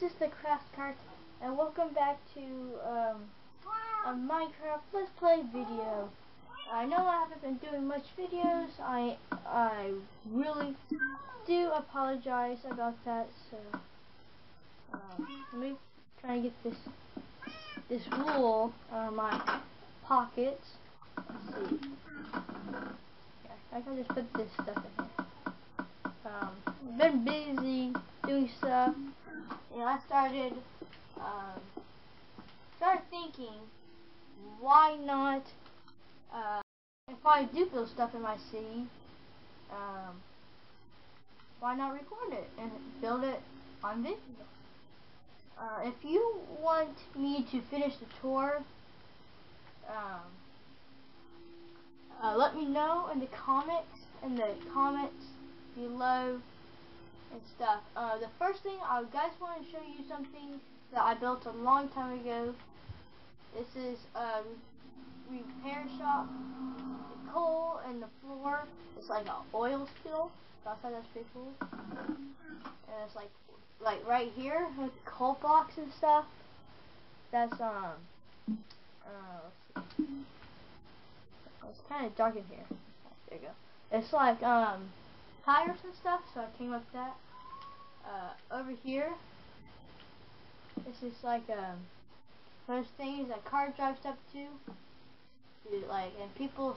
this is the Craft Cart, and welcome back to um, a Minecraft Let's Play video. I know I haven't been doing much videos. I I really do apologize about that. So um, let me try and get this this wool out of my pockets. Let's see. Yeah, I can just put this stuff in here. Um, been busy doing stuff. And I started um, started thinking, why not? Uh, if I do build stuff in my city, um, why not record it and build it on video? Uh, if you want me to finish the tour, um, uh, let me know in the comments in the comments below and stuff. Uh, the first thing I guys want to show you something that I built a long time ago. This is a repair shop. The coal and the floor It's like an oil spill. I thought that's pretty cool. And it's like like right here with the coal blocks and stuff. That's um uh it's kind of dark in here. There you go. It's like um tires and stuff, so I came up with that. Uh, over here, this is like um, those things that car drives up to. Like, and people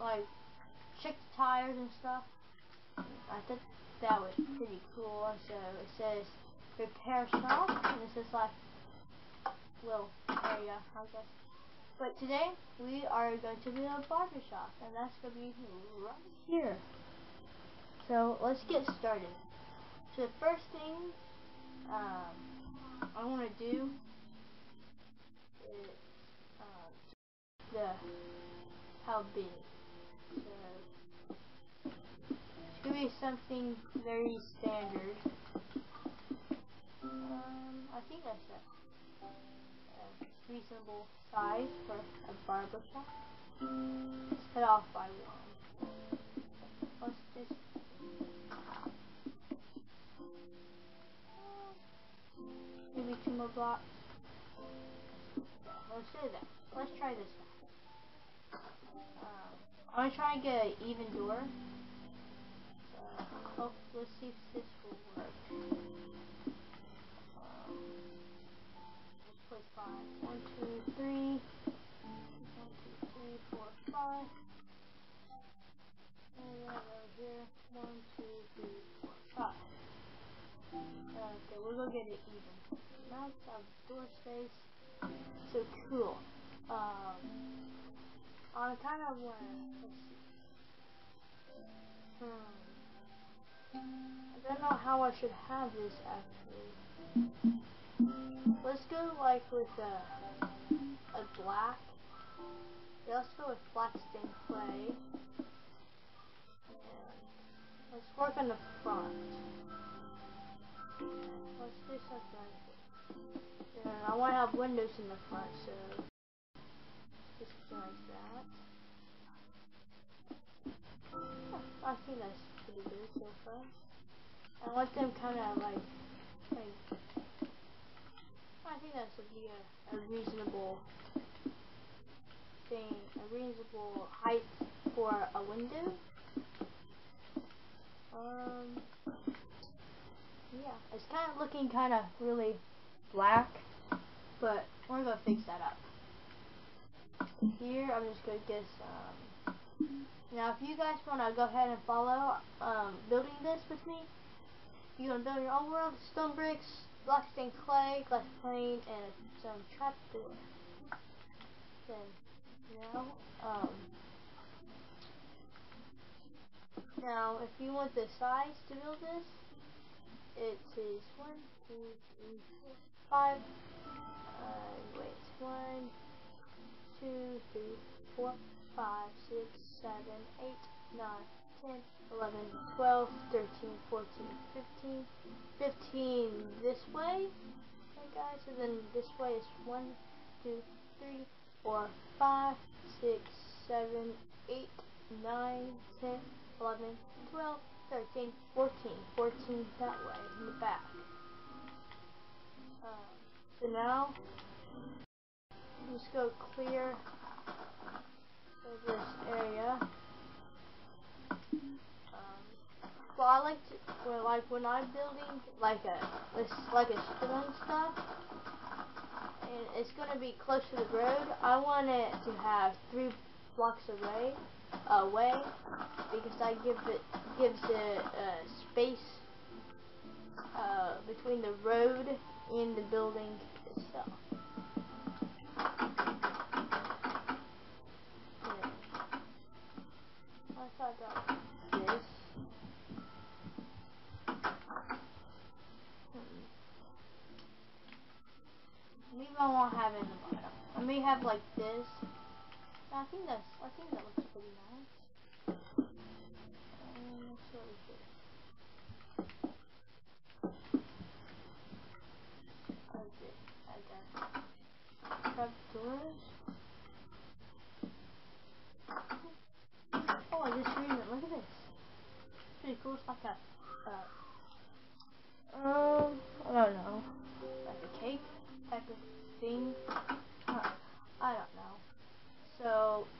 like check the tires and stuff. I thought that was pretty cool. So it says repair shop, and this is like little area, I guess. But today we are going to be a barber shop, and that's going to be right here. So let's get started. So the first thing um, I want to do is uh, the how big. So it's gonna be something very standard. Um, I think that's a, a reasonable size for a barber shop. Let's cut off by one. Let's just maybe two. Let's do that. Let's try this one. Um, I'm gonna try and get an even door. Uh, oh, let's see if this will work. Um, let's place five. One, two, three. One, two, three, four, five. And then over here. One, two, three, four, five. Okay, we'll go get it even. It's our door space. So cool. Um, I kind of want. Hmm. I don't know how I should have this actually. Let's go like with a, a black. Yeah, let's go with black stained clay. Let's work on the front. Let's do something And I want to have windows in the front, so just like that. I think that's pretty good so far. I want them kind of like, like, I think that's a, a reasonable thing, a reasonable height for a window. Um, yeah, it's kind of looking kind of really black, but we're gonna fix that up. Here, I'm just gonna get some. Now, if you guys wanna go ahead and follow um, building this with me, you wanna build your own world, stone bricks, black stained clay, glass plane, and some trapdoor. Then, now, um, now, if you want the size to build this, it is one, two, three, four, five. Uh, wait, one, two, three, four, five, six, seven, eight, nine, ten, eleven, twelve, thirteen, fourteen, fifteen, fifteen this way. Okay, guys, and then this way is one, two, three, four, five, six, seven, eight, nine, ten, eleven, twelve. 13, 14, 14 that way in the back. So now, just go clear this area. Um, well, I like to, well, like when I'm building like a, this, like a store and stuff, and it's gonna be close to the road. I want it to have three blocks away, away, because that gives it gives it uh, space uh, between the road and the building itself. I thought about this. Hmm. Maybe I won't have it in the bottom. I may have like this. I think that's. I think that looks pretty nice.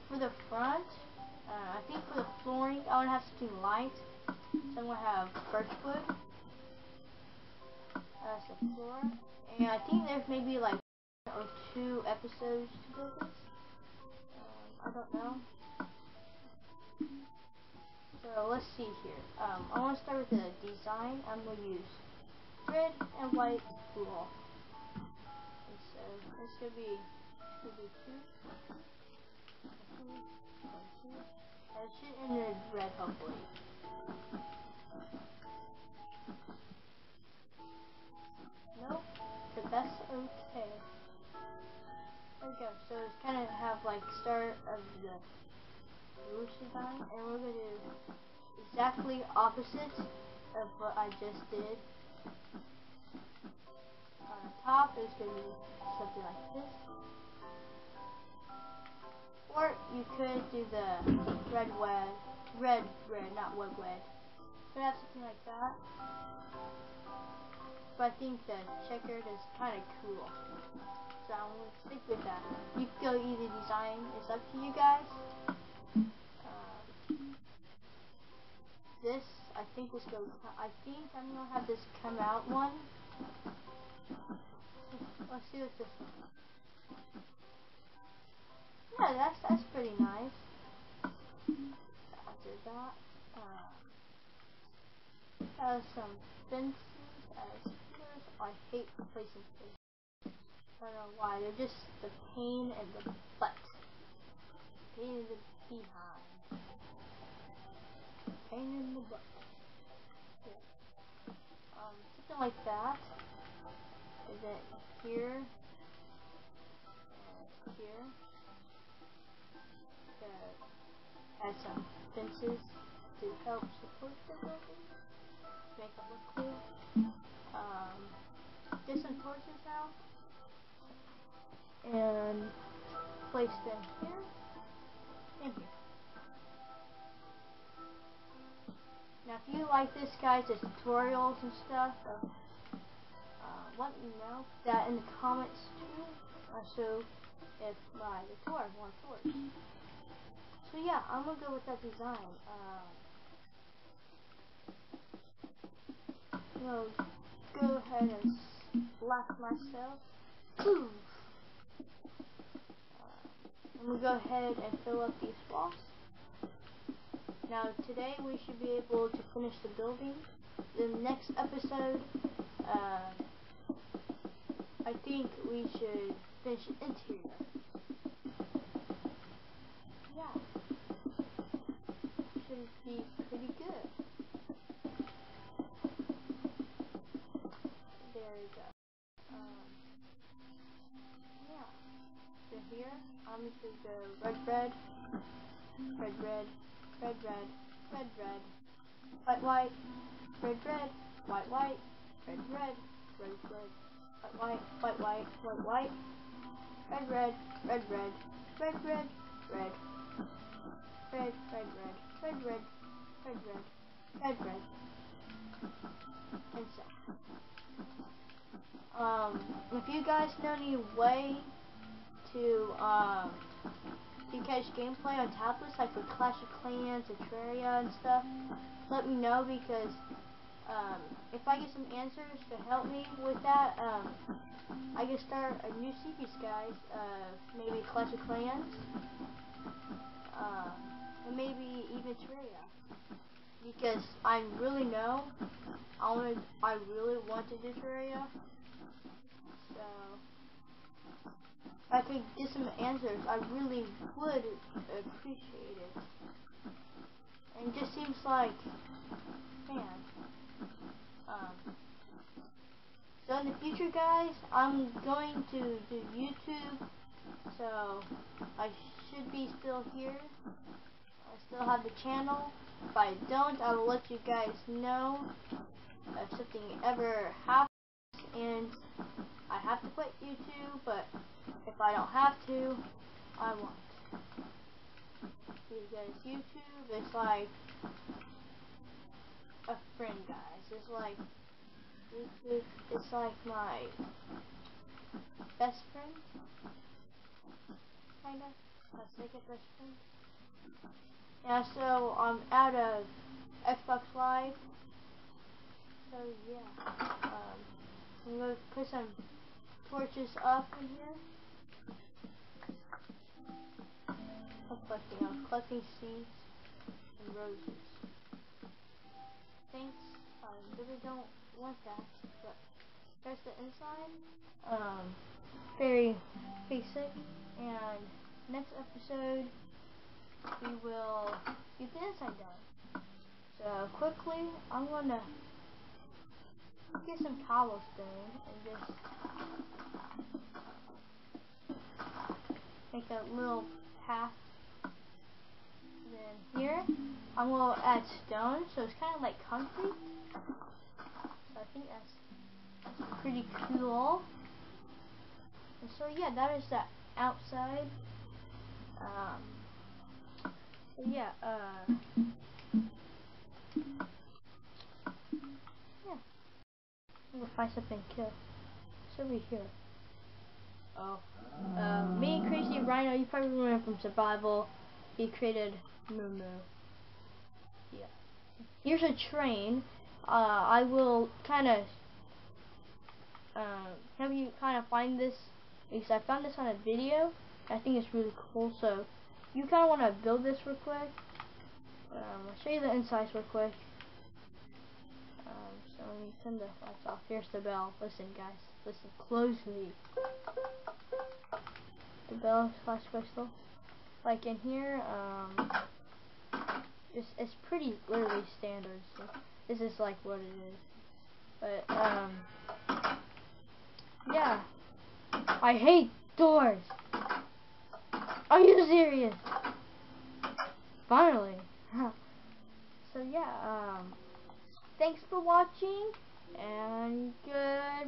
For the front, uh, I think for the flooring, I want to have something light. So I'm gonna have birch wood as the floor, and I think there's maybe like one or two episodes to this. Um, I don't know. So let's see here. Um, I want to start with the design. I'm going to use red and white wool. And so it's going to be, it's going to be two. And it should end in red, hopefully. Nope, but that's okay. Go. So it's kind of have like start of the roof design, and we're to do exactly opposite of what I just did. On top is to be something like this. Or you could do the red wed, red, red, not wed wed. Could have something like that. But I think the checkered is kind of cool. So I'm going to stick with that. You can go either design, it's up to you guys. Um, this, I think this goes, I think I'm going to have this come out one. Let's see what this one. Yeah, that's, that's pretty nice. After that, uh, has some fences as pillars. I hate replacing fences. I don't know why, they're just the pain and the butt. Pain in the behind pain in the butt. Yeah. Um, something like that. Is it here? Some fences to help support the building. Make it look cool. Um, get some torches out. And place them here and here. Now, if you like this, guys, tutorials and stuff, uh, uh, let me know that in the comments too. Uh, so, if my tour want tours. So yeah, I'm gonna go with that design. Uh, go ahead and slap myself. Ooh. Uh, gonna go ahead and fill up these walls. Now today we should be able to finish the building. The next episode, uh, I think we should finish interior. White, red, red, white, white, red, red, red, red, white, white, white, white, white, red, red, red, red, red, red, red, red, red, red, red, red, red, red, red, red, and so. Um, if you guys know any way to um, to catch gameplay on tablets, like for Clash of Clans, Terraria, and stuff, let me know because um, if I get some answers to help me with that, um, I can start a new series, guys. Uh, maybe Clash of Clans, uh, and maybe even Terraria. Because I really know I want I really want to do Terraria. So I could get some answers, I really would appreciate it. And it just seems like, man. Um, so in the future, guys, I'm going to do YouTube. So I should be still here. I still have the channel. If I don't, I will let you guys know if something ever happens and I have to quit YouTube, but if I don't have to, I won't. Because YouTube it's like a friend, guys. It's like YouTube, it's like my best friend, kinda, my second best friend. Yeah, so I'm out of Xbox Live. So yeah, um, I'm gonna put some torches up in here. I'm collecting. I'm collecting seeds and roses. Thanks. I really don't want that, but there's the inside. Um, very basic. And next episode we will get the inside done. So quickly, I'm gonna get some cobblestone and just make a little path. Here, I'm gonna add stone, so it's kind of like concrete. So I think that's pretty cool. And so yeah, that is the outside. Um, yeah, uh, yeah. I'm gonna find something to kill. It's over here. Oh. Uh, me, Crazy Rhino, you probably remember from Survival. He created Moo no. Yeah. Here's a train. Uh, I will kind of uh, help you kind of find this because I found this on a video. I think it's really cool. So you kind of want to build this real quick. Um, I'll show you the insides real quick. Um, so let me turn the lights off. Here's the bell. Listen, guys. Listen closely. The bell slash crystal. Like in here, um, it's, it's pretty literally standard. So this is like what it is. But, um, yeah. I hate doors. Are you serious? Finally. so yeah, um, thanks for watching and goodbye.